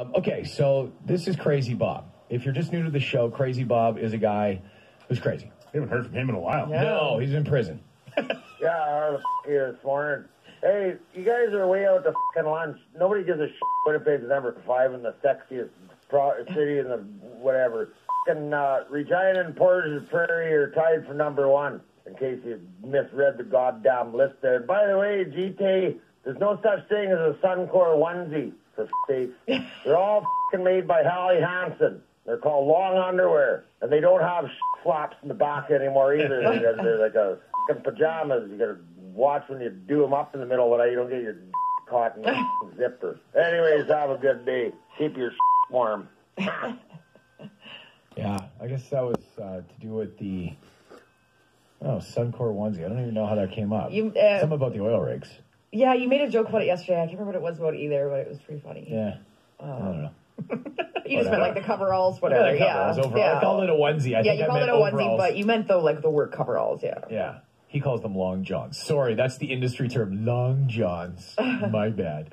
Um, okay, so this is Crazy Bob. If you're just new to the show, Crazy Bob is a guy who's crazy. We haven't heard from him in a while. No, he's in prison. Yeah, how the f- here this morning. Hey, you guys are way out to fucking lunch. Nobody gives a shit. Winnipeg's number five in the sexiest pro- city in the whatever. Fucking uh, Regina and Portage Prairie are tied for number one. In case you misread the goddamn list there. By the way, TJ, there's no such thing as a Suncor onesie. For f- sakes, they're all fucking made by Helly Hansen. They're called long underwear, and they don't have sh- flaps in the back anymore either. They're, they're like a fucking pajamas. You gotta watch when you do them up in the middle of the night. You don't get your caught in the zipper. Anyways, have a good day. Keep your warm. Yeah, I guess that was uh, to do with the oh Suncor onesie. I don't even know how that came up. You, uh, Something about the oil rigs. Yeah, you made a joke about it yesterday. I can't remember what it was about either, but it was pretty funny. Yeah, uh, I don't know. You just meant like the coveralls, whatever. Yeah, Yeah, coveralls, overall. yeah. I called it a onesie. I yeah, you I called it a onesie, overalls. but you meant though like the word coveralls. Yeah. Yeah. He calls them long johns. Sorry, that's the industry term, long johns. My bad.